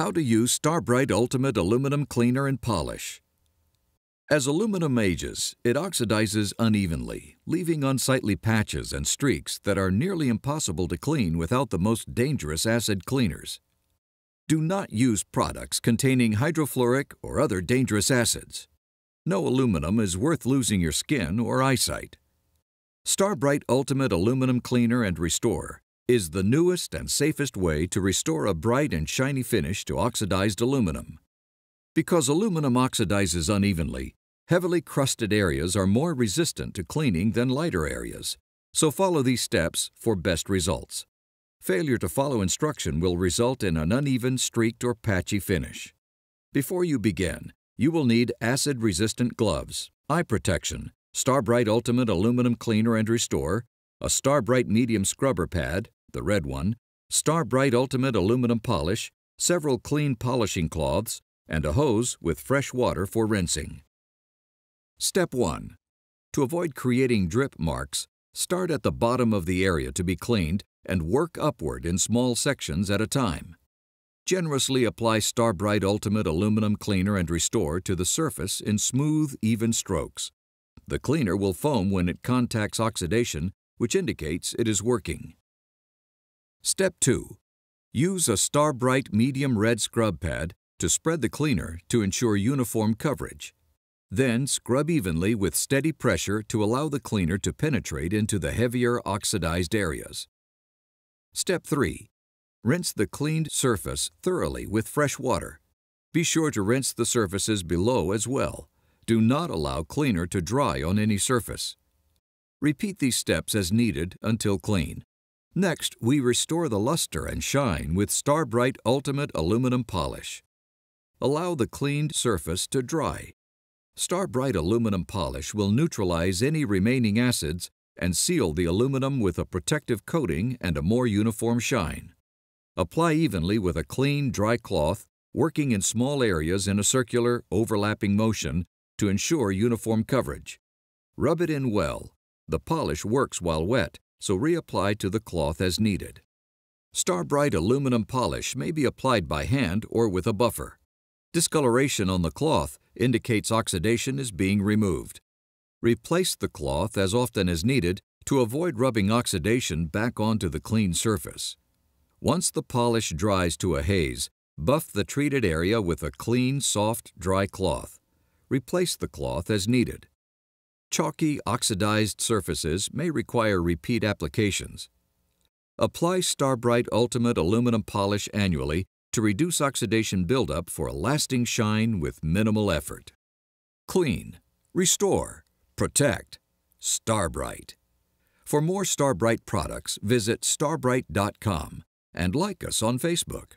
How to use Starbrite Ultimate Aluminum Cleaner and Polish. As aluminum ages, it oxidizes unevenly, leaving unsightly patches and streaks that are nearly impossible to clean without the most dangerous acid cleaners. Do not use products containing hydrofluoric or other dangerous acids. No aluminum is worth losing your skin or eyesight. Starbrite Ultimate Aluminum Cleaner and Restore is the newest and safest way to restore a bright and shiny finish to oxidized aluminum. Because aluminum oxidizes unevenly, heavily crusted areas are more resistant to cleaning than lighter areas, so follow these steps for best results. Failure to follow instruction will result in an uneven, streaked, or patchy finish. Before you begin, you will need acid-resistant gloves, eye protection, Starbrite Ultimate Aluminum Cleaner and Restore, a Starbrite Medium Scrubber Pad, the red one, Starbrite Ultimate Aluminum Polish, several clean polishing cloths, and a hose with fresh water for rinsing. Step 1. To avoid creating drip marks, start at the bottom of the area to be cleaned and work upward in small sections at a time. Generously apply Starbrite Ultimate Aluminum Cleaner and Restore to the surface in smooth, even strokes. The cleaner will foam when it contacts oxidation, which indicates it is working. Step 2. Use a Starbrite medium red scrub pad to spread the cleaner to ensure uniform coverage. Then scrub evenly with steady pressure to allow the cleaner to penetrate into the heavier oxidized areas. Step 3. Rinse the cleaned surface thoroughly with fresh water. Be sure to rinse the surfaces below as well. Do not allow cleaner to dry on any surface. Repeat these steps as needed until clean. Next, we restore the luster and shine with Starbrite Ultimate Aluminum Polish. Allow the cleaned surface to dry. Starbrite Aluminum Polish will neutralize any remaining acids and seal the aluminum with a protective coating and a more uniform shine. Apply evenly with a clean, dry cloth, working in small areas in a circular, overlapping motion to ensure uniform coverage. Rub it in well. The polish works while wet so reapply to the cloth as needed. Starbrite aluminum polish may be applied by hand or with a buffer. Discoloration on the cloth indicates oxidation is being removed. Replace the cloth as often as needed to avoid rubbing oxidation back onto the clean surface. Once the polish dries to a haze, buff the treated area with a clean, soft, dry cloth. Replace the cloth as needed. Chalky, oxidized surfaces may require repeat applications. Apply Starbrite Ultimate Aluminum Polish annually to reduce oxidation buildup for a lasting shine with minimal effort. Clean, restore, protect. Starbrite. For more Starbrite products, visit starbrite.com and like us on Facebook.